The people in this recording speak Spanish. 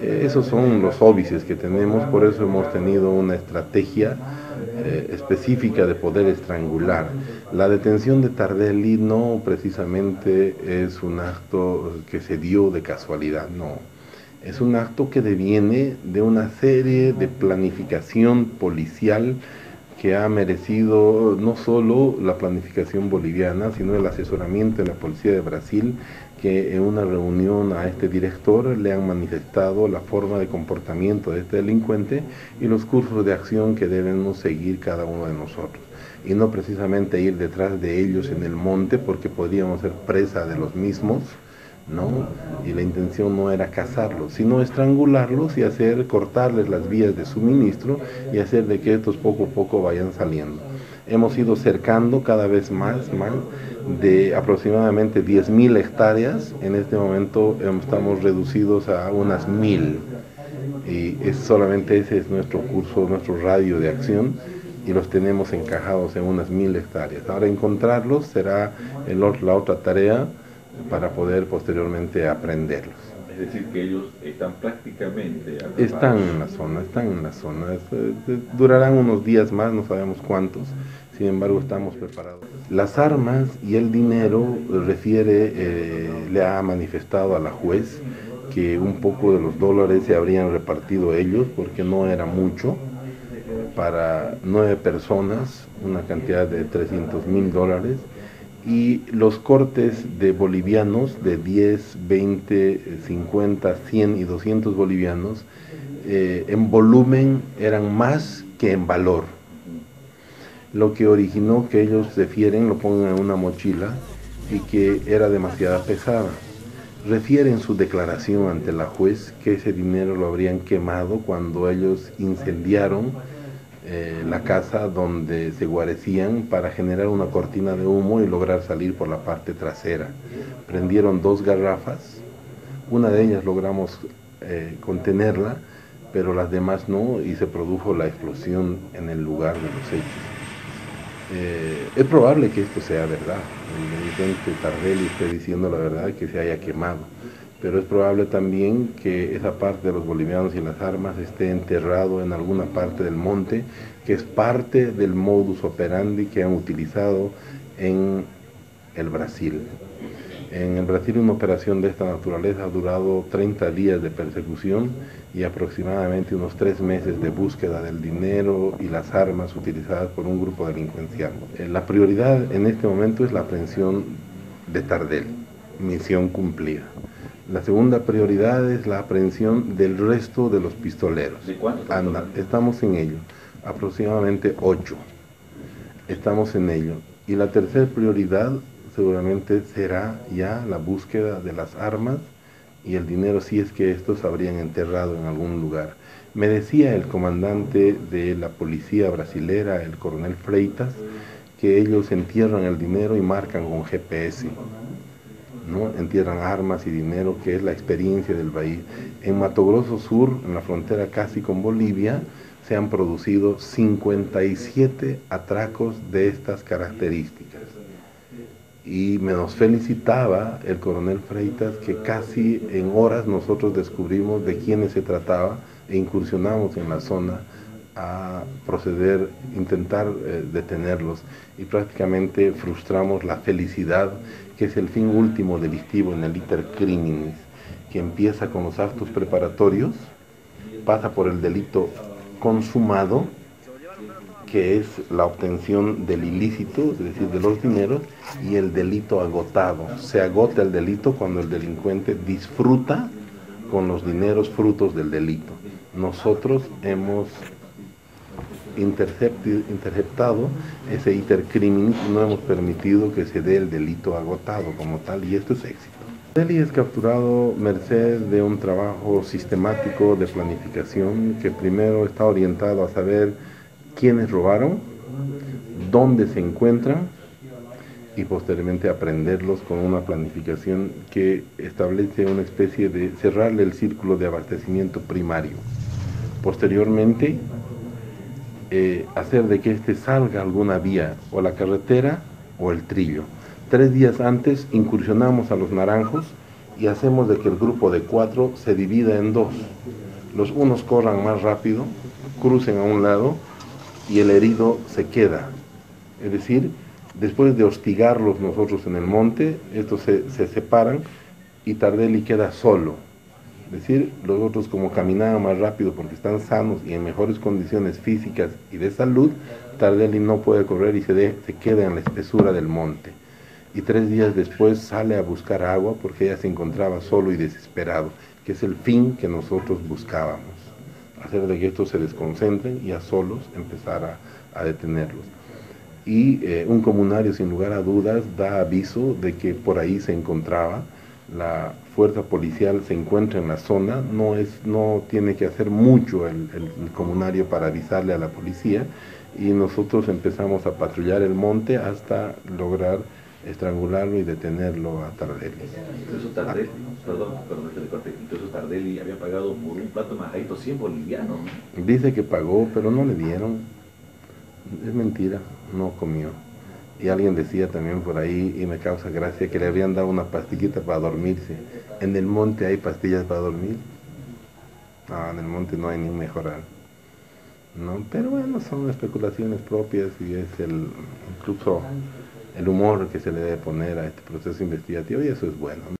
Eh, esos son los óbices que tenemos, por eso hemos tenido una estrategia eh, específica de poder estrangular. La detención de Tardelli no precisamente es un acto que se dio de casualidad, no. Es un acto que deviene de una serie de planificación policial que ha merecido no solo la planificación boliviana, sino el asesoramiento de la Policía de Brasil, que en una reunión a este director le han manifestado la forma de comportamiento de este delincuente y los cursos de acción que debemos seguir cada uno de nosotros. Y no precisamente ir detrás de ellos en el monte porque podríamos ser presa de los mismos, ¿no? Y la intención no era cazarlos, sino estrangularlos y hacer cortarles las vías de suministro y hacer de que estos poco a poco vayan saliendo. Hemos ido cercando cada vez más, más de aproximadamente 10.000 hectáreas. En este momento estamos reducidos a unas 1.000. Y es solamente ese es nuestro curso, nuestro radio de acción y los tenemos encajados en unas 1.000 hectáreas. Ahora encontrarlos será el, la otra tarea para poder posteriormente aprenderlos. Es decir, que ellos están prácticamente... Están en la zona, están en la zona. Eh, durarán unos días más, no sabemos cuántos, sin embargo estamos preparados. Las armas y el dinero refiere, eh, le ha manifestado a la juez que un poco de los dólares se habrían repartido ellos porque no era mucho para nueve personas, una cantidad de 300 mil dólares y los cortes de bolivianos de 10, 20, 50, 100 y 200 bolivianos eh, en volumen eran más que en valor. Lo que originó que ellos refieren, lo pongan en una mochila y que era demasiado pesada. Refieren su declaración ante la juez que ese dinero lo habrían quemado cuando ellos incendiaron eh, la casa donde se guarecían para generar una cortina de humo y lograr salir por la parte trasera. Prendieron dos garrafas, una de ellas logramos eh, contenerla, pero las demás no y se produjo la explosión en el lugar de los hechos. Eh, es probable que esto sea verdad, el Tardelli esté diciendo la verdad que se haya quemado pero es probable también que esa parte de los bolivianos y las armas esté enterrado en alguna parte del monte, que es parte del modus operandi que han utilizado en el Brasil. En el Brasil una operación de esta naturaleza ha durado 30 días de persecución y aproximadamente unos tres meses de búsqueda del dinero y las armas utilizadas por un grupo delincuencial. Eh, la prioridad en este momento es la aprehensión de Tardel, misión cumplida. La segunda prioridad es la aprehensión del resto de los pistoleros. ¿De cuántos? estamos en ello, aproximadamente ocho. Estamos en ello. Y la tercera prioridad seguramente será ya la búsqueda de las armas y el dinero si es que estos habrían enterrado en algún lugar. Me decía el comandante de la policía brasilera, el coronel Freitas, que ellos entierran el dinero y marcan con GPS. ¿No? entierran armas y dinero, que es la experiencia del país. En Mato Grosso Sur, en la frontera casi con Bolivia, se han producido 57 atracos de estas características. Y me nos felicitaba el coronel Freitas que casi en horas nosotros descubrimos de quiénes se trataba e incursionamos en la zona a proceder, intentar eh, detenerlos y prácticamente frustramos la felicidad que es el fin último delictivo en el iter criminis, que empieza con los actos preparatorios, pasa por el delito consumado, que es la obtención del ilícito, es decir, de los dineros, y el delito agotado. Se agota el delito cuando el delincuente disfruta con los dineros frutos del delito. Nosotros hemos interceptado ese intercrimen, no hemos permitido que se dé el delito agotado como tal y esto es éxito. Deli es capturado merced de un trabajo sistemático de planificación que primero está orientado a saber quiénes robaron, dónde se encuentran y posteriormente aprenderlos con una planificación que establece una especie de cerrarle el círculo de abastecimiento primario. Posteriormente, eh, hacer de que éste salga alguna vía, o la carretera o el trillo. Tres días antes incursionamos a los naranjos y hacemos de que el grupo de cuatro se divida en dos. los unos corran más rápido, crucen a un lado y el herido se queda. Es decir, después de hostigarlos nosotros en el monte, estos se, se separan y Tardelli queda solo. Decir, los otros como caminaban más rápido porque están sanos y en mejores condiciones físicas y de salud, Tardelli no puede correr y se, se queda en la espesura del monte. Y tres días después sale a buscar agua porque ella se encontraba solo y desesperado, que es el fin que nosotros buscábamos, hacer de que estos se desconcentren y a solos empezar a, a detenerlos. Y eh, un comunario sin lugar a dudas da aviso de que por ahí se encontraba la fuerza policial se encuentra en la zona, no, es, no tiene que hacer mucho el, el, el, comunario para avisarle a la policía y nosotros empezamos a patrullar el monte hasta lograr estrangularlo y detenerlo a Tardelli. Incluso Tardelli, ah. perdón, perdón corte, incluso Tardelli había pagado por un plato majadito 100 bolivianos. Dice que pagó, pero no le dieron. Es mentira, no comió. Y alguien decía también por ahí, y me causa gracia, que le habían dado una pastillita para dormirse. En el monte hay pastillas para dormir. No, en el monte no hay ni mejorar. ¿no? Pero bueno, son especulaciones propias y es el incluso el humor que se le debe poner a este proceso investigativo y eso es bueno.